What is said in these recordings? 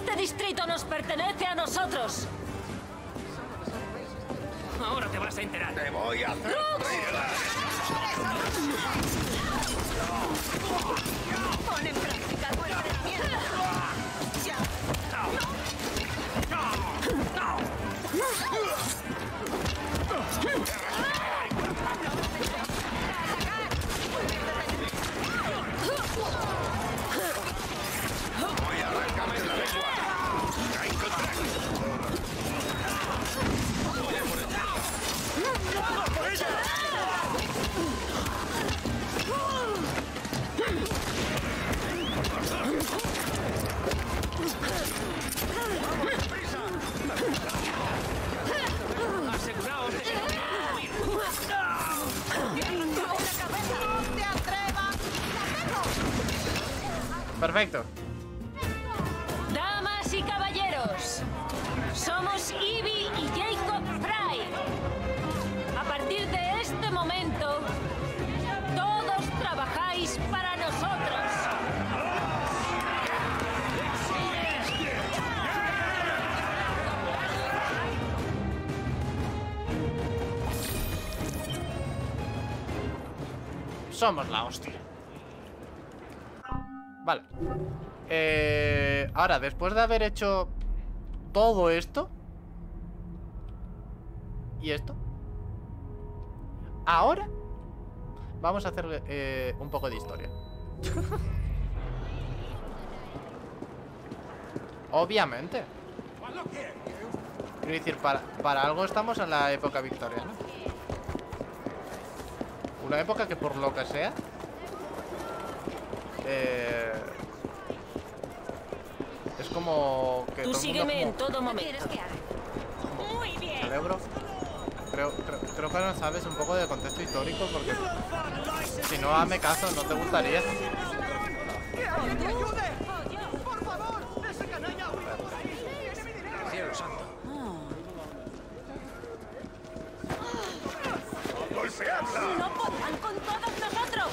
Este distrito nos pertenece a nosotros. Ahora te vas a enterar. Te voy a hacer Pon en práctica tu entrenamiento. Perfecto. Damas y caballeros, somos Ivy y Jacob Fry. A partir de este momento, todos trabajáis para nosotros. Somos la hostia. Eh, ahora, después de haber hecho todo esto y esto, ahora vamos a hacer eh, un poco de historia. Obviamente. Quiero decir, para, para algo estamos en la época victoriana. Una época que por lo que sea eh, como que Tú todo el mundo sígueme en como todo momento. Muy bien. cerebro. Creo, creo, creo que no sabes un poco de contexto histórico porque si no hazme caso no te gustaría. Cielo santo. ¡Golpeadla! ¡No podrán con todos nosotros!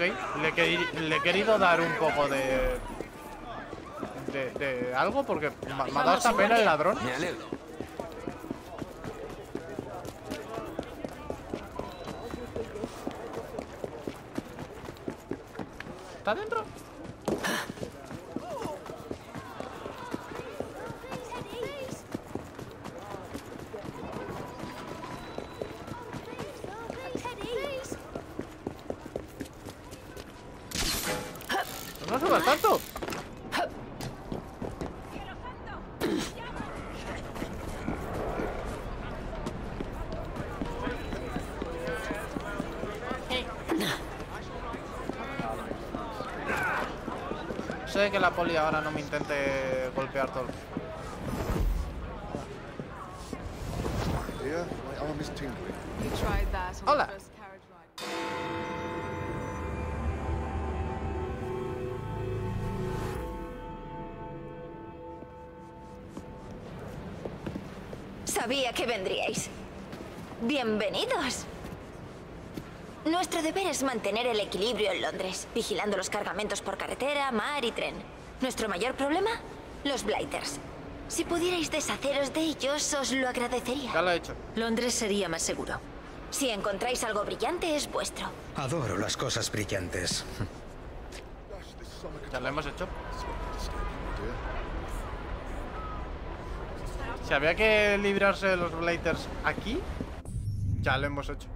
Ok, le, he queri- le he querido dar un poco de... De, de algo porque me, me ha dado esta pena el ladrón. Me alegro. ¿Está dentro? Sé que la poli ahora no me intente golpear todo. Es mantener el equilibrio en Londres, vigilando los cargamentos por carretera, mar y tren. Nuestro mayor problema, los blighters. Si pudierais deshaceros de ellos, os lo agradecería. Ya lo he hecho. Londres sería más seguro. Si encontráis algo brillante, es vuestro. Adoro las cosas brillantes. Ya lo hemos hecho. Si había que librarse de los blighters aquí, ya lo hemos hecho.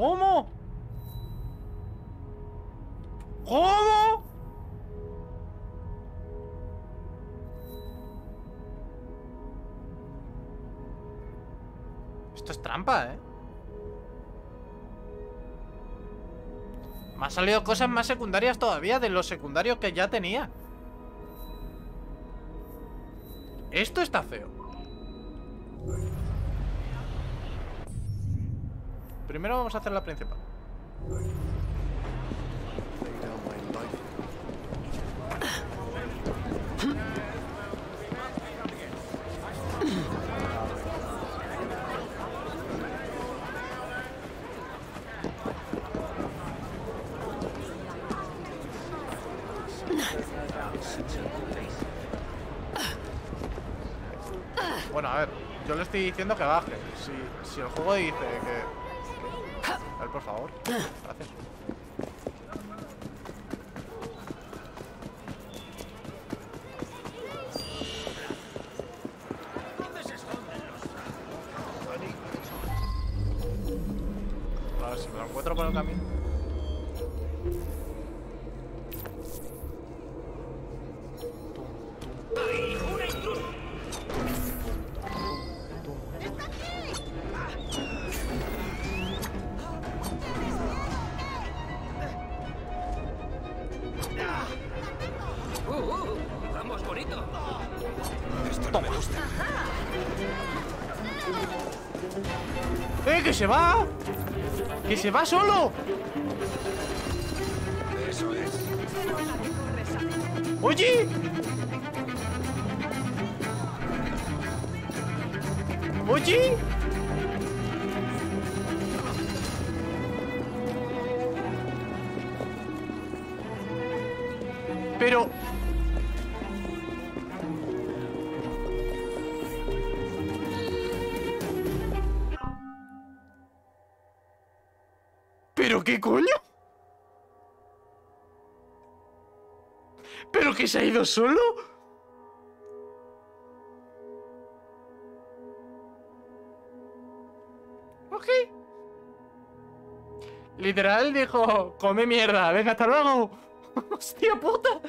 ¿Cómo? ¿Cómo? Esto es trampa, ¿eh? Me han salido cosas más secundarias todavía de lo secundario que ya tenía. Esto está feo. Primero vamos a hacer la principal. Bueno, a ver, yo le estoy diciendo que baje. Si, si el juego dice que por favor. Gracias. Se va! ¡Que se va solo! Eso es. ¡Oye! ¡Oye! Pero... qué coño? ¿Pero que se ha ido solo? Ok. Literal dijo, come mierda, venga, hasta luego. Hostia puta.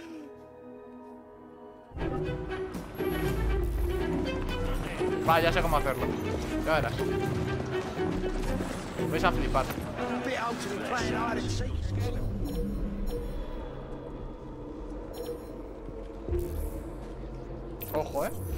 Va, ya sé cómo hacerlo. Ya verás. Vais a flipar. Ojo, eh.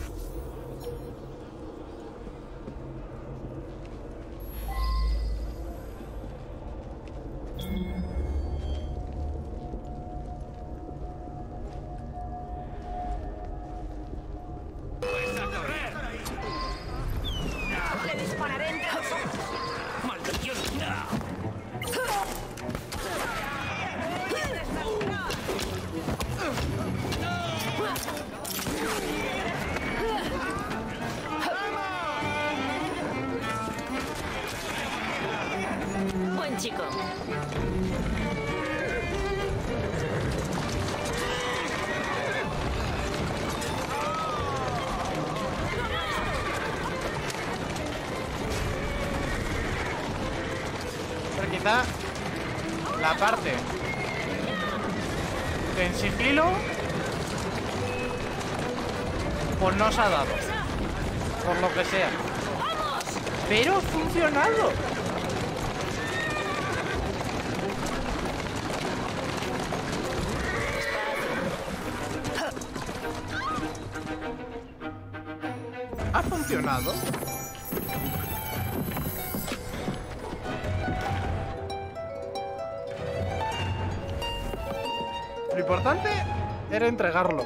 La parte de en sigilo pues no se ha dado. Por lo que sea. Pero funcionado. ¿Ha funcionado? Era entregarlo.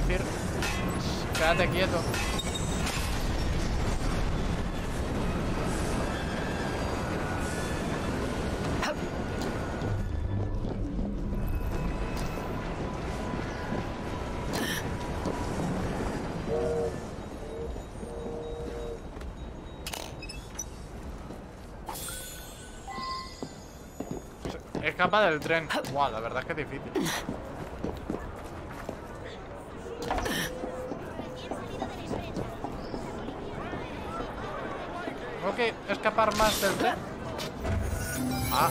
Decir. Quédate quieto. Escapa del tren. Guau, la verdad es que es difícil. escapar más del tren? Ah.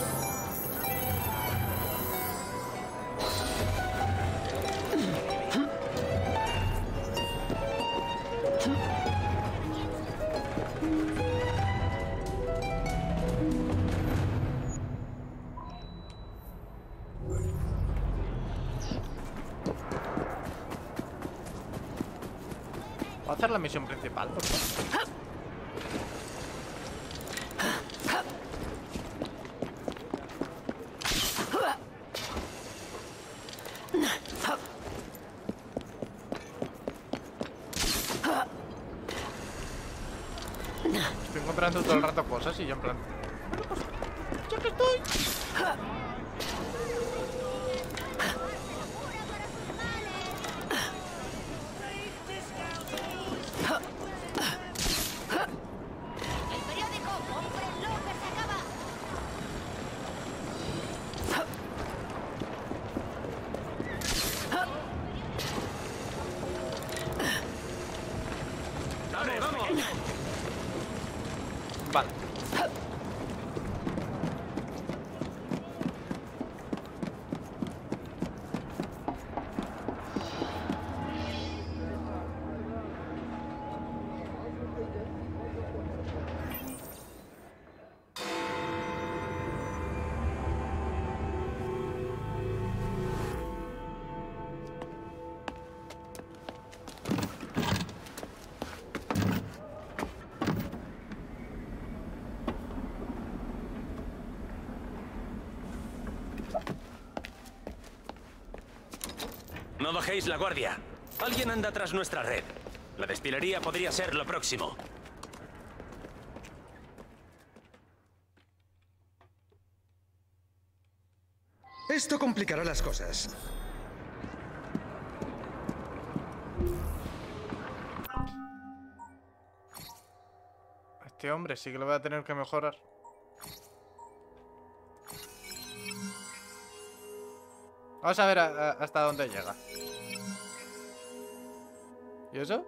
Hacer la misión principal, por favor? Estoy encontrando todo el rato cosas y yo en plan... "Bueno, pues, ya que estoy... No bajéis la guardia. Alguien anda tras nuestra red. La destilería podría ser lo próximo. Esto complicará las cosas. Este hombre sí que lo voy a tener que mejorar. Vamos a ver hasta dónde llega. ¿Y eso?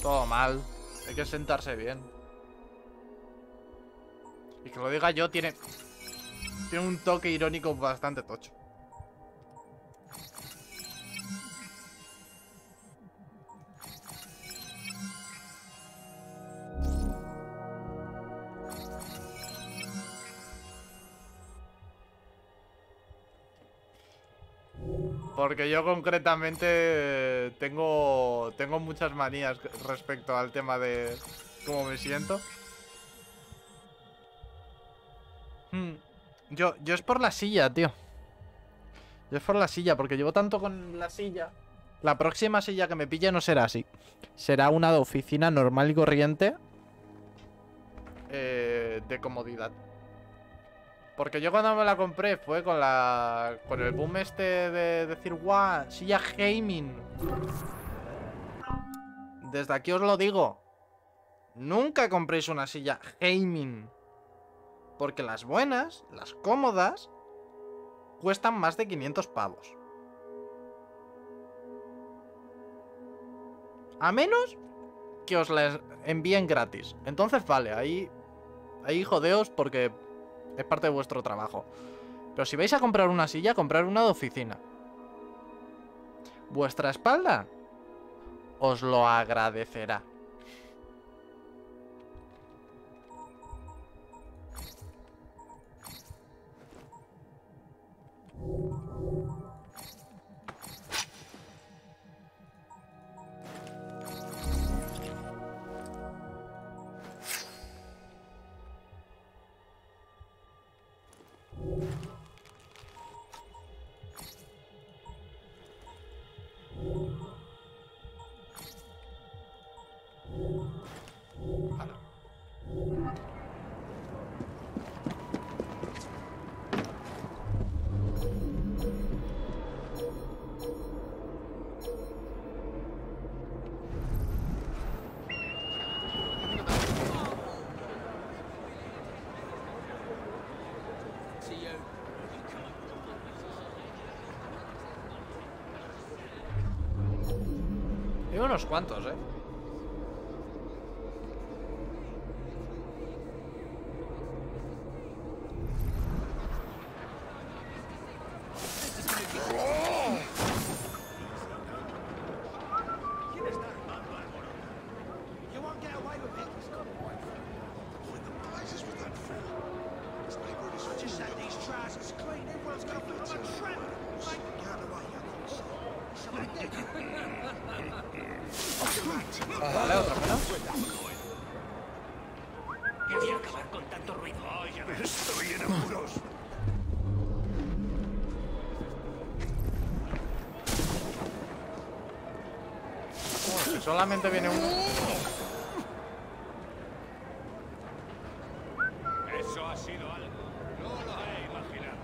Todo mal. Hay que sentarse bien. Y que lo diga yo tiene... Tiene un toque irónico bastante tocho. Porque yo concretamente eh, tengo tengo muchas manías respecto al tema de cómo me siento. Hmm, Yo, yo es por la silla, tío. Yo es por la silla, porque llevo tanto con la silla. La próxima silla que me pille no será así. Será una de oficina normal y corriente. eh, de comodidad. Porque yo cuando me la compré fue con la. con el boom este de decir, guau, silla gaming. Desde aquí os lo digo. Nunca compréis una silla gaming. Porque las buenas, las cómodas, cuestan más de 500 pavos. A menos que os las envíen gratis. Entonces vale, ahí, ahí jodeos porque es parte de vuestro trabajo. Pero si vais a comprar una silla, comprar una de oficina. Vuestra espalda os lo agradecerá. Hay unos cuantos, ¿eh? Quería acabar con tanto ruido. Estoy en apuros. Si solamente viene uno. Eso ha sido algo. No lo he imaginado.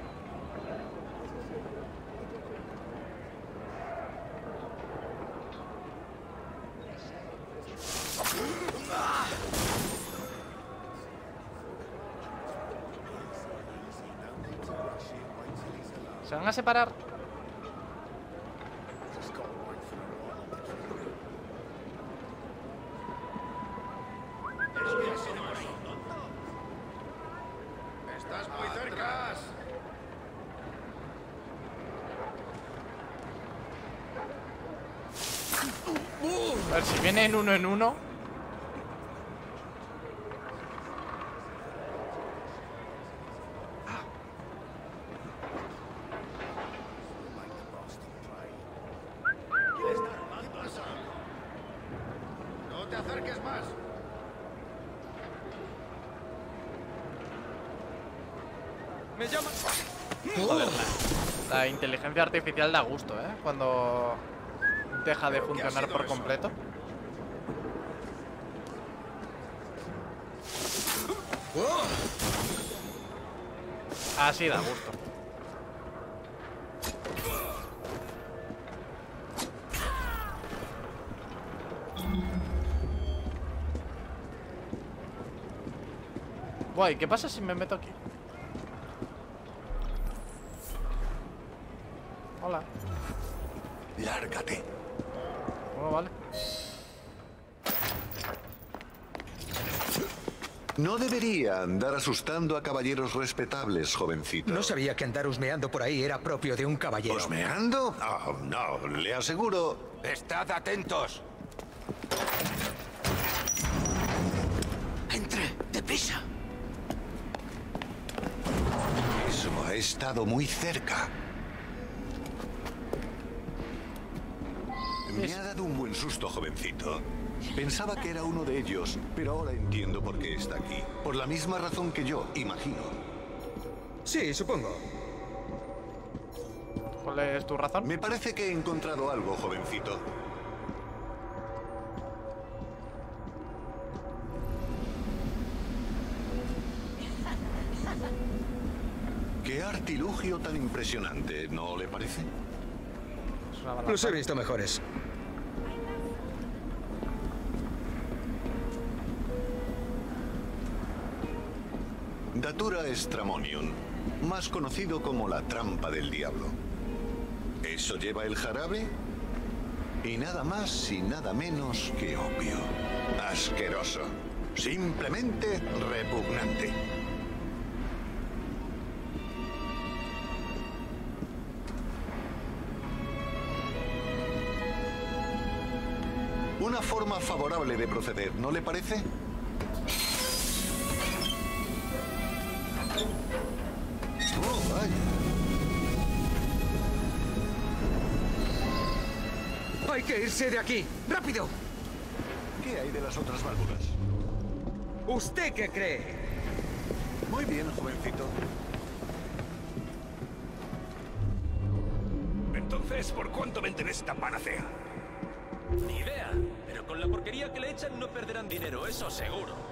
Se van a separar. Estás muy cerca. A ver si vienen uno en uno. Te acerques más. Joder, la, la inteligencia artificial da gusto, ¿eh? Cuando deja de funcionar por completo. Así da gusto. Guay, ¿qué pasa si me meto aquí? Hola. Lárgate. Bueno, vale. No debería andar asustando a caballeros respetables, jovencito. No sabía que andar husmeando por ahí era propio de un caballero. ¿Osmeando? Oh, no, le aseguro. Estad atentos. ¡Entre! ¡Deprisa! Estado muy cerca. Me ha dado un buen susto, jovencito. Pensaba que era uno de ellos, pero ahora entiendo por qué está aquí. Por la misma razón que yo, imagino. Sí, supongo. ¿Cuál es tu razón? Me parece que he encontrado algo, jovencito. Tan impresionante, ¿no le parece? Los he visto mejores. Datura Stramonium, más conocido como la trampa del diablo. ¿Eso lleva el jarabe? Y nada más y nada menos que opio. Asqueroso. Simplemente repugnante. Forma favorable de proceder, ¿no le parece? Oh, vaya. ¡Hay que irse de aquí! ¡Rápido! ¿Qué hay de las otras válvulas? ¿Usted qué cree? Muy bien, jovencito. Entonces, ¿por cuánto venden esta panacea? Ni idea. Pero con la porquería que le echan no perderán dinero, eso seguro.